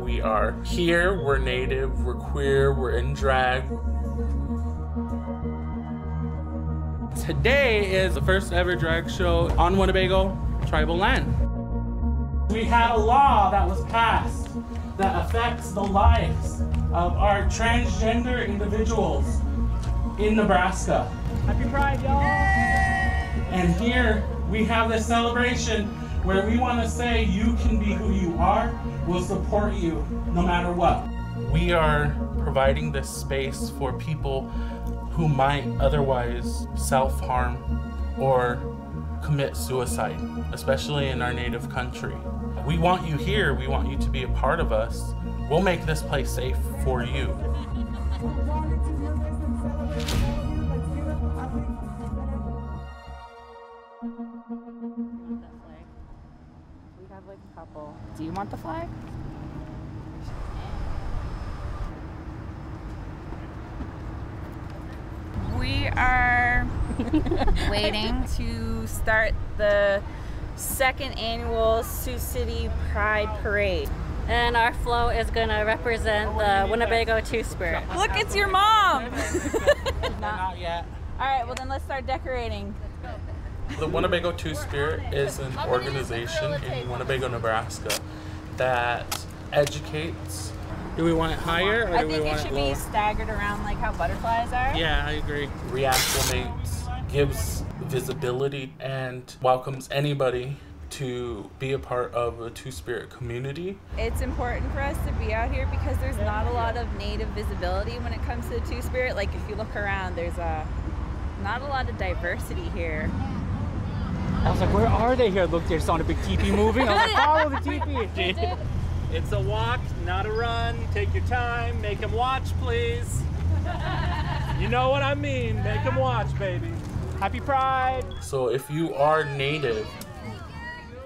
We are here, we're native, we're queer, we're in drag. Today is the first ever drag show on Winnebago tribal land. We had a law that was passed that affects the lives of our transgender individuals in Nebraska. Happy Pride, y'all! And here we have this celebration where we want to say you can be who you are. We'll support you no matter what. We are providing this space for people who might otherwise self harm or commit suicide, especially in our native country. We want you here. We want you to be a part of us. We'll make this place safe for you. Do you want the flag? We are waiting to start the second annual Sioux City Pride Parade. And our flow is gonna represent the Winnebago Two Spirit. Look, it's your mom! Not yet. All right, well then let's start decorating. The Winnebago Two Spirit is an organization in Winnebago, Nebraska that educates. Do we want it higher or I do we think it want should it be lower? staggered around like how butterflies are. Yeah, I agree. Reacclimates, gives visibility, and welcomes anybody to be a part of a Two Spirit community. It's important for us to be out here because there's not a lot of native visibility when it comes to the Two Spirit. Like if you look around, there's a not a lot of diversity here. I was like, where are they here? Look, there's on a big teepee moving. I was like, follow the teepee. It's a walk, not a run. Take your time. Make them watch, please. You know what I mean. Make them watch, baby. Happy Pride. So if you are native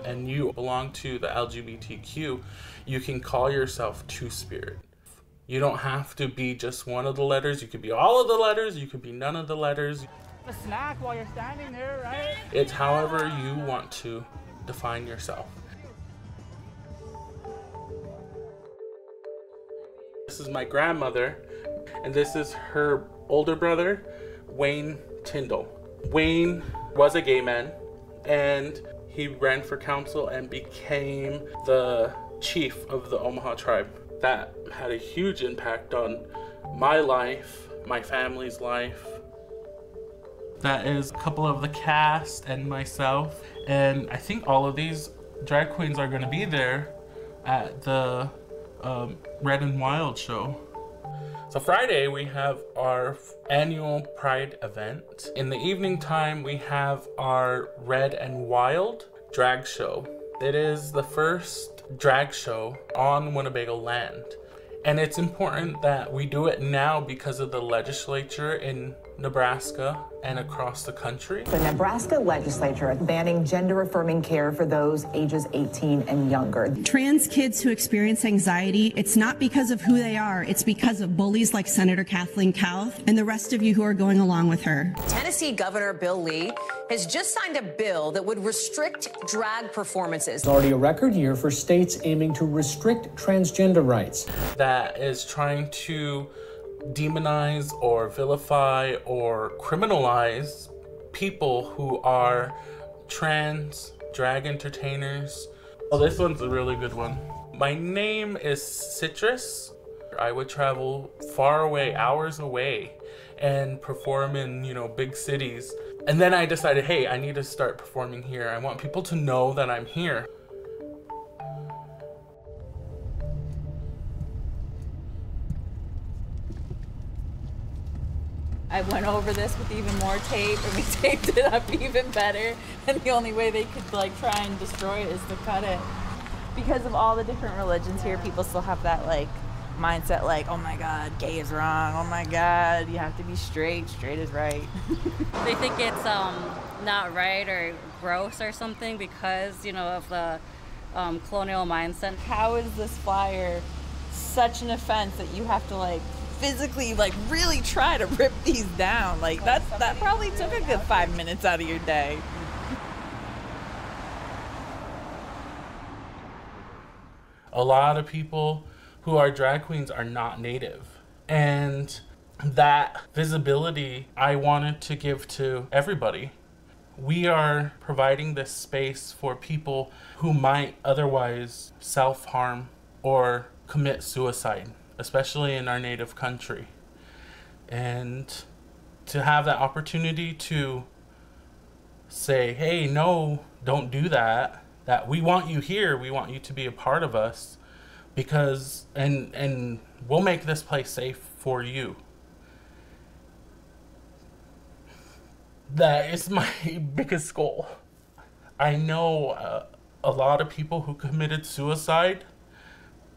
and you belong to the LGBTQ, you can call yourself Two Spirit. You don't have to be just one of the letters. You could be all of the letters. You could be none of the letters. A snack while you're standing there, right? It's however you want to define yourself. This is my grandmother, and this is her older brother, Wayne Tyndall. Wayne was a gay man, and he ran for council and became the chief of the Omaha tribe. That had a huge impact on my life, my family's life, that is a couple of the cast and myself. And I think all of these drag queens are going to be there at the um, Red and Wild show. So Friday we have our annual Pride event. In the evening time we have our Red and Wild drag show. It is the first drag show on Winnebago land. And it's important that we do it now because of the legislature in Nebraska and across the country. The Nebraska legislature banning gender affirming care for those ages 18 and younger. Trans kids who experience anxiety, it's not because of who they are, it's because of bullies like Senator Kathleen Kauth and the rest of you who are going along with her. Tennessee Governor Bill Lee has just signed a bill that would restrict drag performances. It's already a record year for states aiming to restrict transgender rights. That is trying to demonize or vilify or criminalize people who are trans drag entertainers. Oh, this one's a really good one. My name is Citrus. I would travel far away, hours away, and perform in, you know, big cities. And then I decided, hey, I need to start performing here. I want people to know that I'm here. I went over this with even more tape and we taped it up even better. And the only way they could like try and destroy it is to cut it. Because of all the different religions here, people still have that like mindset like, oh my god, gay is wrong. Oh my god, you have to be straight. Straight is right. They think it's um, not right or gross or something because, you know, of the um, colonial mindset. How is this flyer such an offense that you have to like physically like really try to rip these down? Like that's that probably took a good five minutes out of your day. a lot of people who are drag queens are not native. And that visibility I wanted to give to everybody. We are providing this space for people who might otherwise self harm or commit suicide, especially in our native country. And to have that opportunity to say, hey, no, don't do that. That we want you here. We want you to be a part of us because and and we'll make this place safe for you. That is my biggest goal. I know uh, a lot of people who committed suicide.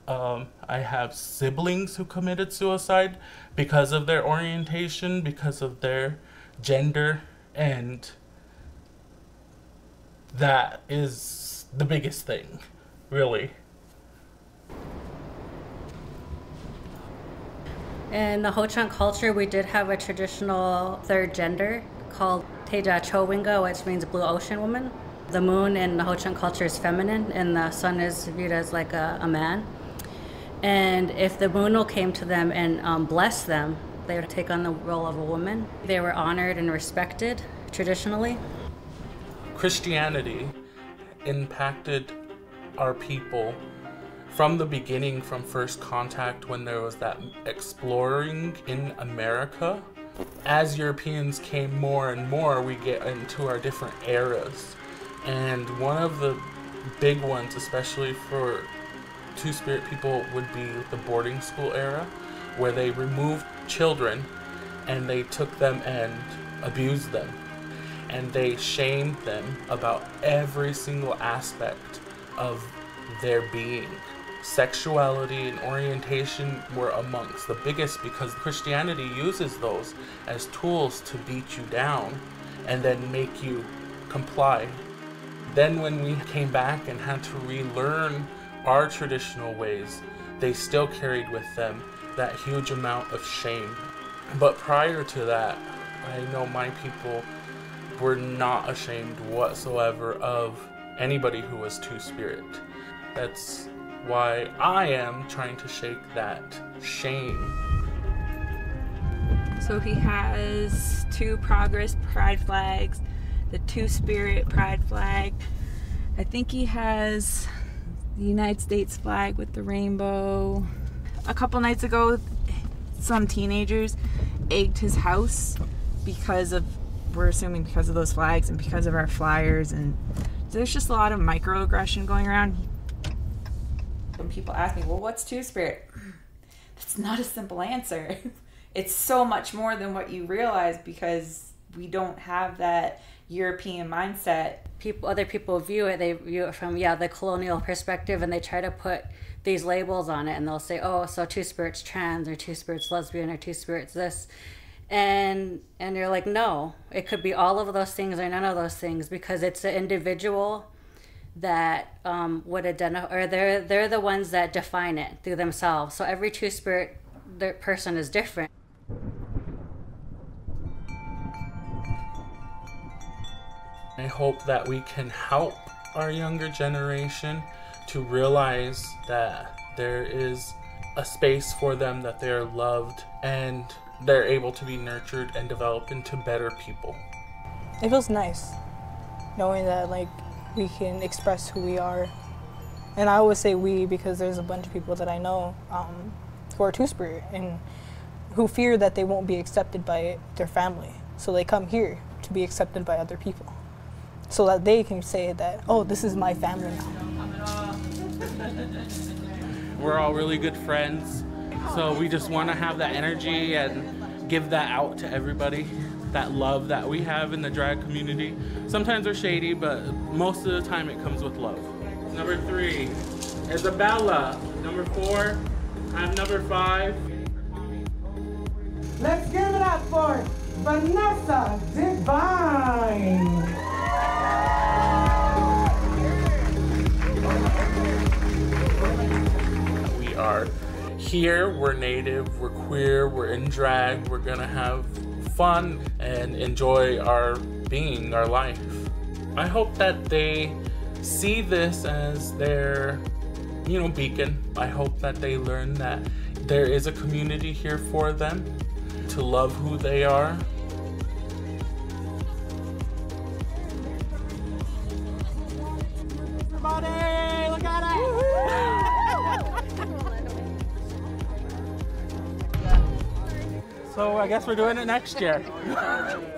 Um, I have siblings who committed suicide because of their orientation, because of their gender, and that is the biggest thing, really. In the Ho-Chunk culture, we did have a traditional third gender called Teja Chowinga, which means blue ocean woman. The moon in the Ho-Chunk culture is feminine, and the sun is viewed as like a, a man. And if the moon came to them and um, blessed them, they would take on the role of a woman. They were honored and respected traditionally. Christianity impacted our people from the beginning, from first contact, when there was that exploring in America. As Europeans came more and more, we get into our different eras. And one of the big ones, especially for Two Spirit people, would be the boarding school era, where they removed children and they took them and abused them and they shamed them about every single aspect of their being. Sexuality and orientation were amongst the biggest because Christianity uses those as tools to beat you down and then make you comply. Then, when we came back and had to relearn our traditional ways, they still carried with them that huge amount of shame. But prior to that, I know my people were not ashamed whatsoever of anybody who was two spirit. That's why I am trying to shake that shame. So he has two Progress Pride flags, the Two Spirit Pride flag. I think he has the United States flag with the rainbow. A couple nights ago, some teenagers egged his house because of we're assuming because of those flags and because of our flyers and there's just a lot of microaggression going around. When people ask me well what's two spirit? That's not a simple answer. It's so much more than what you realize because we don't have that european mindset. People other people view it they view it from yeah the colonial perspective and they try to put these labels on it and they'll say oh so two spirits trans or two spirits lesbian or two spirits this and and you're like no it could be all of those things or none of those things because it's an individual that um, would identify or they're they're the ones that define it through themselves. So every two spirit person is different i hope that we can help our younger generation to realize that there is a space for them that they're loved and they're able to be nurtured and develop into better people. It feels nice knowing that like we can express who we are. And I always say we because there's a bunch of people that I know um, who are two spirit and who fear that they won't be accepted by their family. So they come here to be accepted by other people. So that they can say that, oh, this is my family now. We're all really good friends. So we just want to have that energy and give that out to everybody. That love that we have in the drag community. Sometimes we're shady, but most of the time it comes with love. Number three, Isabella. Number four, I'm number five. Let's give it up for Vanessa Divine. Are here we're native, we're queer, we're in drag, we're gonna have fun and enjoy our being, our life. I hope that they see this as their you know, beacon. I hope that they learn that there is a community here for them to love who they are. So I guess we're doing it next year.